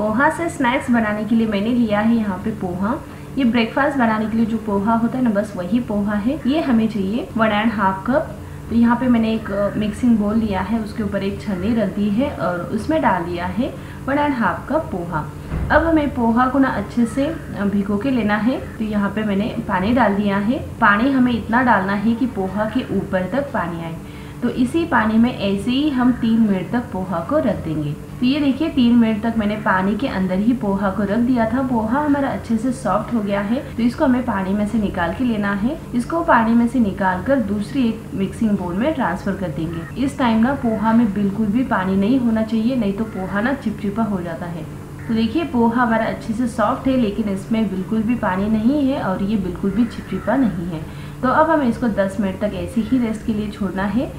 पोहा से स्नैक्स बनाने के लिए मैंने लिया है यहाँ पे पोहा। ये ब्रेकफास्ट बनाने के लिए जो पोहा होता है ना, बस वही पोहा है। ये हमें चाहिए वन एंड हाफ़ कप तो यहाँ पे मैंने एक मिक्सिंग बोल लिया है, उसके ऊपर एक छन्नी रख दी है और उसमें डाल दिया है one and half cup poha. अब हमें पोहा को ना अच्छे से भिगो के लेना है। तो यहाँ पे मैंने पानी डाल दिया है। पानी हमें इतना डालना है कि पोहा के ऊपर तक पानी आए। तो इसी पानी में ऐसे ही हम तीन मिनट तक पोहा को रख देंगे। तो ये देखिए, तीन मिनट तक मैंने पानी के अंदर ही पोहा को रख दिया था। पोहा हमारा अच्छे से सॉफ्ट हो गया है। तो इसको हमें पानी में से निकाल के लेना है। इसको पानी में से निकाल कर दूसरी एक मिक्सिंग बोल में ट्रांसफ़र कर देंगे। इस टाइम ना पोहा में बिल्कुल भी पानी नहीं होना चाहिए, नहीं तो पोहा ना चिपचिपा हो जाता है। तो देखिए, पोहा हमारा अच्छे से सॉफ्ट है, लेकिन इसमें बिल्कुल भी पानी नहीं है और ये बिल्कुल भी चिपचिपा नहीं है। तो अब हमें इसको 10 मिनट तक ऐसे ही रेस्ट के लिए छोड़ना है।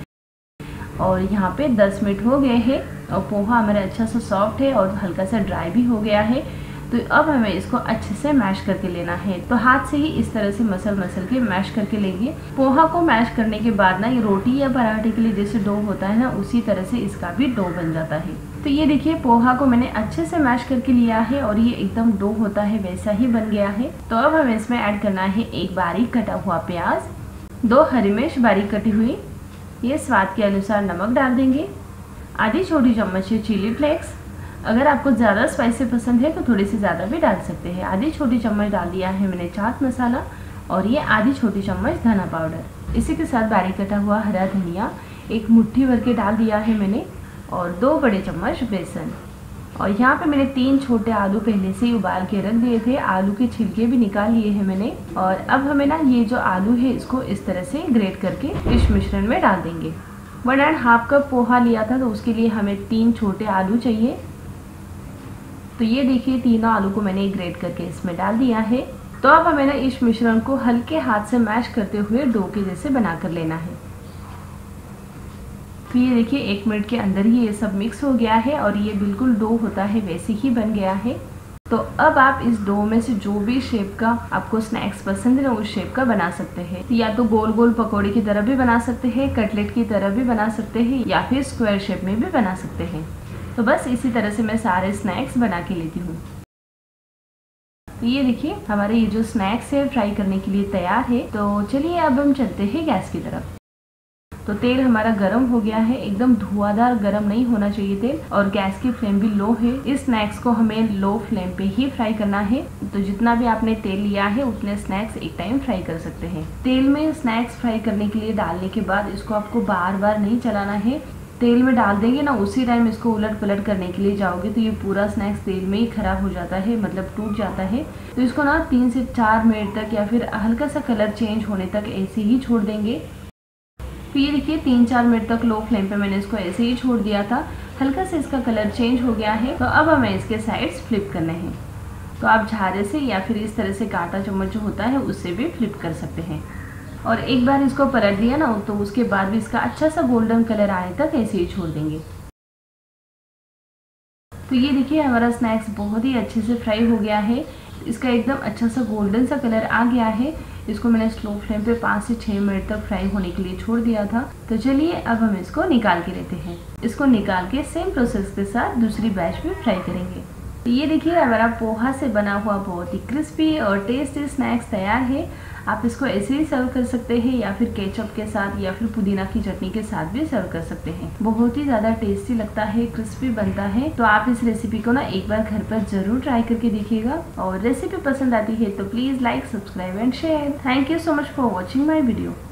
और यहाँ पे 10 मिनट हो गए हैं। और पोहा हमारा अच्छा सा सॉफ्ट है और हल्का सा ड्राई भी हो गया है। तो अब हमें इसको अच्छे से मैश करके लेना है। तो हाथ से ही इस तरह से मसल मसल के मैश करके लेंगे। पोहा को मैश करने के बाद ना ये रोटी या पराठे के लिए जैसे डो होता है ना, उसी तरह से इसका भी डो बन जाता है। तो ये देखिए, पोहा को मैंने अच्छे से मैश करके लिया है और ये एकदम डो होता है, वैसा ही बन गया है। तो अब हमें इसमें ऐड करना है एक बारीक कटा हुआ प्याज, दो हरी मिर्च बारीक कटी हुई ये स्वाद के अनुसार नमक डाल देंगे। आधी छोटी चम्मच है चिली फ्लेक्स। अगर आपको ज़्यादा स्पाइसी पसंद है तो थोड़ी सी ज़्यादा भी डाल सकते हैं। आधी छोटी चम्मच डाल दिया है मैंने चाट मसाला और ये आधी छोटी चम्मच धना पाउडर। इसी के साथ बारीक कटा हुआ हरा धनिया, एक मुट्ठी भर के डाल दिया है मैंने और दो बड़े चम्मच बेसन। और यहाँ पे मैंने तीन छोटे आलू पहले से ही उबाल के रख दिए थे। आलू के छिलके भी निकाल लिए हैं मैंने। और अब हमें ना ये जो आलू है, इसको इस तरह से ग्रेट करके इस मिश्रण में डाल देंगे। One and half cup poha लिया था तो उसके लिए हमें तीन छोटे आलू चाहिए। तो ये देखिए, तीनों आलू को मैंने ग्रेट करके इसमें डाल दिया है। तो अब हमें ना इस मिश्रण को हल्के हाथ से मैश करते हुए डो के जैसे बना कर लेना है। तो ये देखिए, एक मिनट के अंदर ही ये सब मिक्स हो गया है और ये बिल्कुल डो होता है, वैसे ही बन गया है। तो अब आप इस डो में से जो भी शेप का आपको स्नैक्स पसंद है, उस शेप का बना सकते हैं। तो या तो गोल गोल पकौड़े की तरह भी बना सकते हैं कटलेट की तरह भी बना सकते हैं, या फिर स्क्वायर शेप में भी बना सकते हैं। तो बस इसी तरह से मैं सारे स्नैक्स बना के लेती हूँ। तो ये देखिए, हमारे ये जो स्नैक्स है फ्राई करने के लिए तैयार है। तो चलिए, अब हम चलते हैं गैस की तरफ़। तो तेल हमारा गर्म हो गया है, एकदम धुआंधार गर्म नहीं होना चाहिए तेल, और गैस की फ्लेम भी लो है। इस स्नैक्स को हमें लो फ्लेम पे ही फ्राई करना है। तो जितना भी आपने तेल लिया है, उतने स्नैक्स एक टाइम फ्राई कर सकते हैं। तेल में स्नैक्स फ्राई करने के लिए डालने के बाद इसको आपको बार बार नहीं चलाना है। तेल में डाल देंगे ना, उसी टाइम इसको उलट पलट करने के लिए जाओगे तो ये पूरा स्नैक्स तेल में ही खराब हो जाता है मतलब टूट जाता है। तो इसको ना तीन से चार मिनट तक या फिर हल्का सा कलर चेंज होने तक ऐसे ही छोड़ देंगे। फिर ये देखिए तीन चार मिनट तक लो फ्लेम पे मैंने इसको ऐसे ही छोड़ दिया था। हल्का से इसका कलर चेंज हो गया है। तो अब हमें इसके साइड्स फ्लिप करने हैं। तो आप झारे से या फिर इस तरह से कांटा चम्मच जो होता है, उससे भी फ्लिप कर सकते हैं। और एक बार इसको पलट दिया ना तो उसके बाद भी इसका अच्छा सा गोल्डन कलर आने तक ऐसे ही छोड़ देंगे। तो ये देखिए, हमारा स्नैक्स बहुत ही अच्छे से फ्राई हो गया है। इसका एकदम अच्छा सा गोल्डन सा कलर आ गया है। इसको मैंने स्लो फ्लेम पे पाँच से छः मिनट तक फ्राई होने के लिए छोड़ दिया था। तो चलिए, अब हम इसको निकाल के लेते हैं। इसको निकाल के सेम प्रोसेस के साथ दूसरी बैच में फ्राई करेंगे। ये देखिए, हमारा पोहा से बना हुआ बहुत ही क्रिस्पी और टेस्टी स्नैक्स तैयार है। आप इसको ऐसे ही सर्व कर सकते हैं या फिर केचप के साथ या फिर पुदीना की चटनी के साथ भी सर्व कर सकते हैं। बहुत ही ज़्यादा टेस्टी लगता है क्रिस्पी बनता है। तो आप इस रेसिपी को ना एक बार घर पर ज़रूर ट्राई करके देखिएगा। और रेसिपी पसंद आती है तो please like subscribe and share thank you so much for watching my video